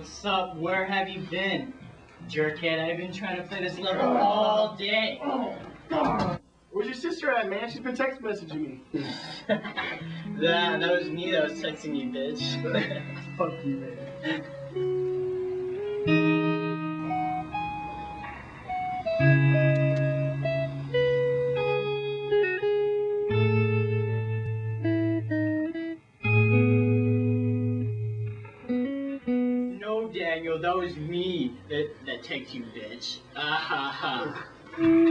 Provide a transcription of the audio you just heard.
What's up? Where have you been? Jerkhead, I've been trying to play this level all day. Oh, Where's your sister at, man? She's been text messaging me. That, that was me that was texting you, bitch. Fuck you, man. Daniel, that was me that, that texted you, bitch. Ah ha ha.